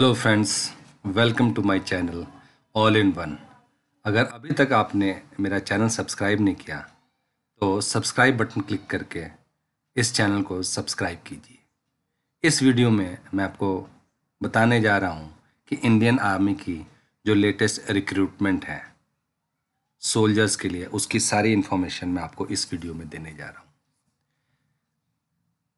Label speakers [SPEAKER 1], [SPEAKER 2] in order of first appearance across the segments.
[SPEAKER 1] Hello friends welcome to my channel all in one अगर अभी तक आपने मेरा चैनल सब्सक्राइब नहीं किया तो सब्सक्राइब बटन क्लिक करके इस चैनल को सब्सक्राइब कीजिए। इस वीडियो में मैं आपको बताने जा रहा हूँ कि इंडियन आर्मी की जो लेटेस्ट रिक्रूटमेंट है सोल्जर्स के लिए उसकी सारी इन्फॉर्मेशन मैं आपको इस वीडियो में देने जा रहा हूँ।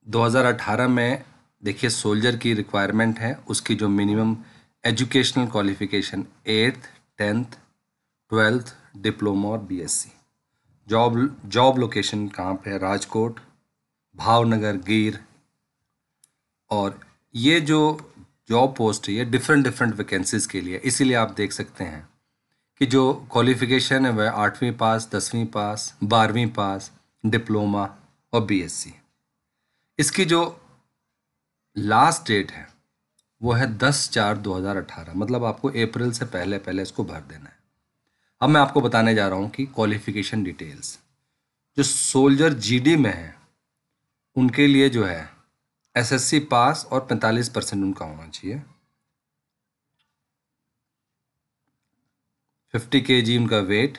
[SPEAKER 1] 2018 में देखिए सोल्जर की रिक्वायरमेंट है, उसकी जो minimum educational qualification eighth tenth twelfth diploma और बीएससी जॉब जॉब लोकेशन कहाँ पे है? राजकोट, भावनगर, गिर. और ये जो जॉब पोस्ट है, ये डिफरेंट डिफरेंट वैकेंसीज़ के लिए. इसीलिए आप देख सकते हैं कि जो क्वालिफिकेशन है, वह आठवीं पास, दसवीं पास, बारहवीं पास डिप्लोमा और बीएससी इसकी जो लास्ट डेट है, वो है दस चार दो हज़ार अठारह। मतलब आपको अप्रैल से पहले पहले इसको भर देना है। अब मैं आपको बताने जा रहा हूँ कि क्वालिफिकेशन डिटेल्स जो सोल्जर जीडी में है, उनके लिए जो है एसएससी पास और 45 परसेंट उनका होना चाहिए। 50 के जी उनका वेट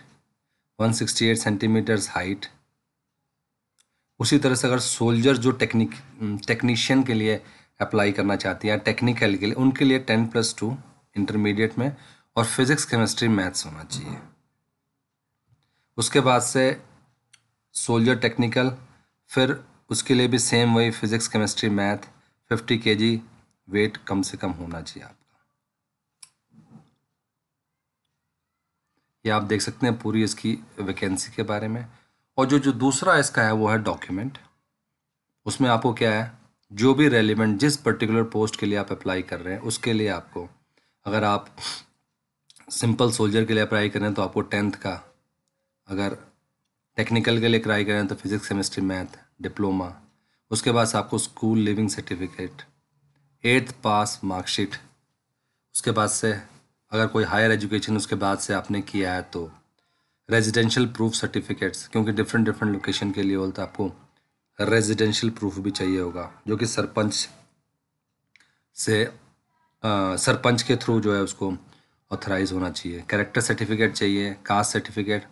[SPEAKER 1] 168 सेंटीमीटर्स हाइट उसी तरह से अगर सोल्जर जो टेक्निक टेक्नीशियन के लिए अप्लाई करना चाहती हैं टेक्निकल के लिए, उनके लिए टेन प्लस टू इंटरमीडिएट में और फिज़िक्स केमिस्ट्री मैथ्स होना चाहिए। उसके बाद से सोल्जर टेक्निकल फिर उसके लिए भी सेम वही physics chemistry math fifty K जी वेट कम से कम होना चाहिए आपका। ये आप देख सकते हैं पूरी इसकी वैकेंसी के बारे में। और जो जो दूसरा इसका है, वो है डॉक्यूमेंट उसमें आपको क्या है? जो भी रेलिवेंट जिस पर्टिकुलर पोस्ट के लिए आप अप्लाई कर रहे हैं, उसके लिए आपको, अगर आप सिंपल सोल्जर के लिए अप्लाई कर तो आपको टेंथ का, अगर टेक्निकल के लिए अप्लाई कर तो फिज़िक्स केमिस्ट्री मैथ डिप्लोमा उसके बाद आपको school leaving certificate eighth pass marksheet उसके बाद से अगर कोई हायर एजुकेशन उसके बाद से आपने किया है तो रेजिडेंशियल प्रूफ सर्टिफिकेट्स क्योंकि डिफरेंट डिफरेंट लोकेशन के लिए बोलता आपको रेजिडेंशियल प्रूफ भी चाहिए होगा जो कि सरपंच से आ, सरपंच के थ्रू जो है उसको ऑथराइज होना चाहिए। कैरेक्टर सर्टिफिकेट चाहिए कास्ट सर्टिफिकेट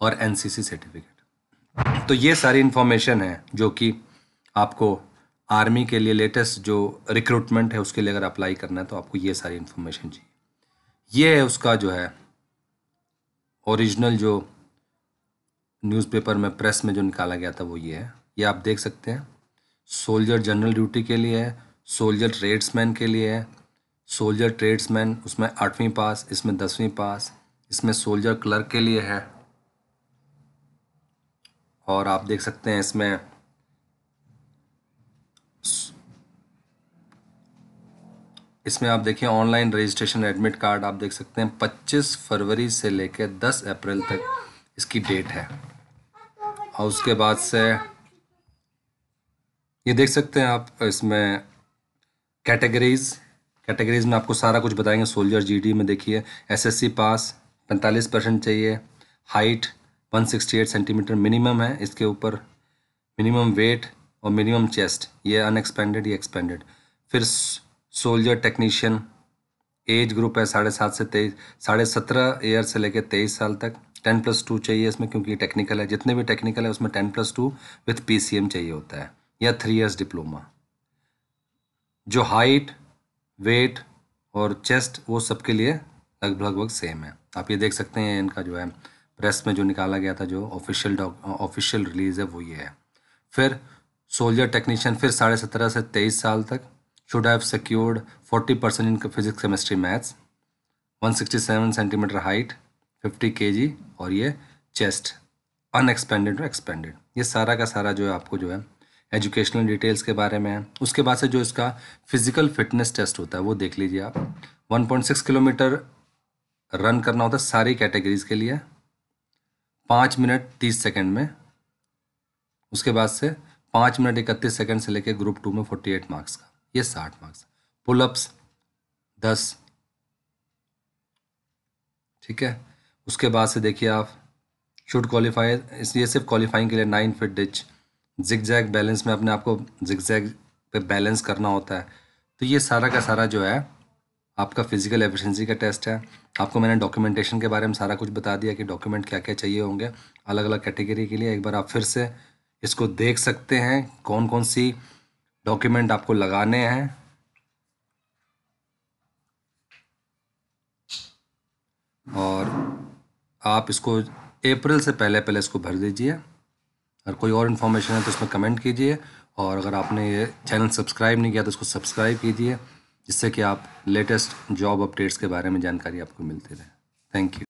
[SPEAKER 1] और एनसीसी सर्टिफिकेट तो ये सारी इन्फॉर्मेशन है जो कि आपको आर्मी के लिए लेटेस्ट जो रिक्रूटमेंट है उसके लिए अगर अप्लाई करना है तो आपको ये सारी इन्फॉर्मेशन चाहिए। ये है उसका जो है ओरिजिनल जो न्यूज़पेपर में प्रेस में जो निकाला गया था वो ये है। ये आप देख सकते हैं। सोल्जर जनरल ड्यूटी के लिए है, सोल्जर ट्रेड्समैन के लिए है। सोल्जर ट्रेड्समैन, उसमें आठवीं पास, इसमें दसवीं पास, इसमें सोल्जर क्लर्क के लिए है। और आप देख सकते हैं इसमें इसमें आप देखिए ऑनलाइन रजिस्ट्रेशन एडमिट कार्ड आप देख सकते हैं। 25 फरवरी से लेकर 10 अप्रैल तक इसकी डेट है। और उसके बाद से ये देख सकते हैं आप, इसमें कैटेगरीज कैटेगरीज में आपको सारा कुछ बताएँगे। सोल्जर जीडी में देखिए एसएससी पास 45 परसेंट चाहिए। हाइट 168 सेंटीमीटर मिनिमम है, इसके ऊपर मिनिमम वेट और मिनिमम चेस्ट ये अनएक्सपेंडेड या एक्सपेंडेड फिर सोल्जर टेक्नीशियन एज ग्रुप है साढ़े सात से तेईस, साढ़े सत्रह ईयर से लेकर तेईस साल तक। टेन प्लस टू चाहिए इसमें, क्योंकि टेक्निकल है। जितने भी टेक्निकल है, उसमें ten plus two with P चाहिए होता है। या थ्री ईयर्स डिप्लोमा जो हाइट वेट और चेस्ट वो सबके लिए लगभग लगभग सेम है। आप ये देख सकते हैं इनका जो है प्रेस में जो निकाला गया था, जो ऑफिशियल ऑफिशियल रिलीज़ है, वो ये है। फिर सोल्जर टेक्नीशियन फिर साढ़े सत्रह से तेईस साल तक should have secured forty percent in physics chemistry maths one sixty seven centimetre height fifty K G और ये चेस्ट अनएक्सपेंडेड और एक्सपेंडेड ये सारा का सारा जो है, आपको जो है एजुकेशनल डिटेल्स के बारे में उसके बाद से जो इसका फ़िज़िकल फिटनेस टेस्ट होता है, वो देख लीजिए आप। 1.6 किलोमीटर रन करना होता है सारी कैटेगरीज के लिए। पाँच मिनट तीस सेकेंड में। उसके बाद से पाँच मिनट इकतीस सेकेंड से लेकर ग्रुप टू में फोर्टी एट मार्क्स का। ये साठ मार्क्स। पुलअप्स दस। ठीक है? उसके बाद से देखिए आप, शुड क्वालिफाई, ये सिर्फ़ क्वालिफाइंग के लिए nine feet ditch zigzag balance में अपने आप को जिग जैग पे बैलेंस करना होता है। तो ये सारा का सारा जो है, आपका फ़िज़िकल एफिशिएंसी का टेस्ट है। आपको मैंने डॉक्यूमेंटेशन के बारे में सारा कुछ बता दिया कि डॉक्यूमेंट क्या क्या चाहिए होंगे। अलग अलग कैटेगरी के लिए एक बार आप फिर से इसको देख सकते हैं कौन कौन सी डॉक्यूमेंट आपको लगाने हैं। और आप इसको अप्रैल से पहले पहले इसको भर दीजिए। अगर कोई और इन्फॉर्मेशन है तो उसमें कमेंट कीजिए और अगर आपने ये चैनल सब्सक्राइब नहीं किया तो उसको सब्सक्राइब कीजिए, जिससे कि आप लेटेस्ट जॉब अपडेट्स के बारे में जानकारी आपको मिलती रहे। Thank you